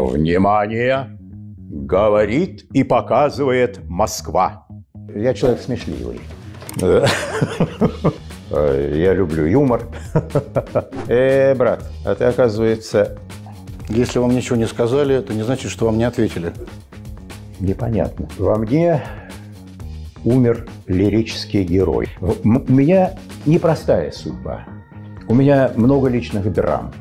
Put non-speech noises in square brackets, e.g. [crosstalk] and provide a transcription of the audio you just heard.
Внимание! Говорит и показывает Москва. Я человек смешливый. [laughs] Я люблю юмор. Э, брат, а ты, оказывается, Если вам ничего не сказали, это не значит, что вам не ответили. непонятно. Во мне умер лирический герой. У меня непростая судьба. У меня много личных драм.